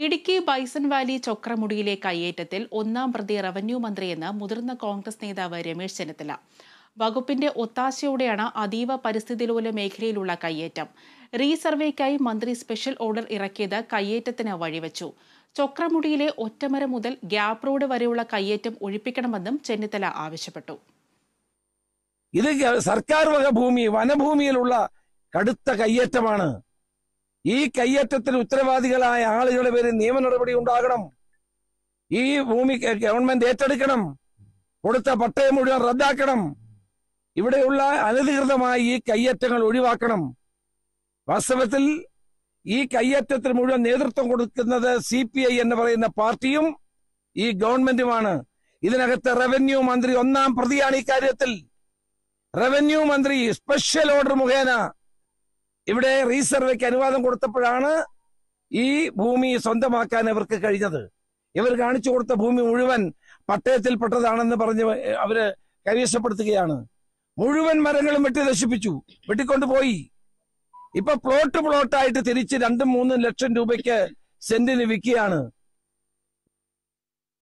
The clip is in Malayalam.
ഇടുക്കി ബൈസൺ വാലി ചൊക്രമുടിയിലെ കയ്യേറ്റത്തിൽ ഒന്നാം പ്രതി റവന്യൂ മന്ത്രിയെന്ന് മുതിർന്ന കോൺഗ്രസ് നേതാവ് രമേശ് ചെന്നിത്തല. വകുപ്പിന്റെ ഒത്താശയോടെയാണ് അതീവ പരിസ്ഥിതിലോല മേഖലയിലുള്ള കയ്യേറ്റം. റീസർവേക്കായി മന്ത്രി സ്പെഷ്യൽ ഓർഡർ ഇറക്കിയത് കയ്യേറ്റത്തിന് വഴിവെച്ചു. ചൊക്രമുടിയിലെ ഒറ്റമര മുതൽ ഗ്യാപ് റോഡ് വരെയുള്ള കയ്യേറ്റം ഒഴിപ്പിക്കണമെന്നും ചെന്നിത്തല ആവശ്യപ്പെട്ടു. ഇത് സർക്കാർ വക ഭൂമി വനഭൂമിയിലുള്ള കടുത്ത കയ്യേറ്റമാണ്. ഈ കയ്യേറ്റത്തിന് ഉത്തരവാദികളായ ആളുകളുടെ പേരിൽ നിയമ നടപടി ഉണ്ടാകണം. ഈ ഭൂമി ഗവൺമെന്റ് ഏറ്റെടുക്കണം. കൊടുത്ത പട്ടയം മുഴുവൻ റദ്ദാക്കണം. ഇവിടെയുള്ള അനധികൃതമായി ഈ കയ്യേറ്റങ്ങൾ ഒഴിവാക്കണം. വാസ്തവത്തിൽ ഈ കയ്യേറ്റത്തിന് മുഴുവൻ നേതൃത്വം കൊടുക്കുന്നത് സി പി ഐ എന്ന് പറയുന്ന പാർട്ടിയും ഈ ഗവൺമെന്റുമാണ്. ഇതിനകത്ത് റവന്യൂ മന്ത്രി ഒന്നാം പ്രതിയാണ് ഈ കാര്യത്തിൽ. റവന്യൂ മന്ത്രി സ്പെഷ്യൽ ഓർഡർ മുഖേന ഇവിടെ റീസർവേക്ക് അനുവാദം കൊടുത്തപ്പോഴാണ് ഈ ഭൂമി സ്വന്തമാക്കാൻ ഇവർക്ക് കഴിഞ്ഞത്. ഇവർ കാണിച്ചു കൊടുത്ത ഭൂമി മുഴുവൻ പട്ടയത്തിൽപ്പെട്ടതാണെന്ന് പറഞ്ഞ് അവർ കൈവശപ്പെടുത്തുകയാണ്. മുഴുവൻ മരങ്ങളും വെട്ടി നശിപ്പിച്ചു വെട്ടിക്കൊണ്ടുപോയി ഇപ്പൊ പ്ലോട്ട് പ്ലോട്ടായിട്ട് തിരിച്ച് രണ്ടും മൂന്നും ലക്ഷം രൂപയ്ക്ക് സെന്റിന് വിൽക്കുകയാണ്.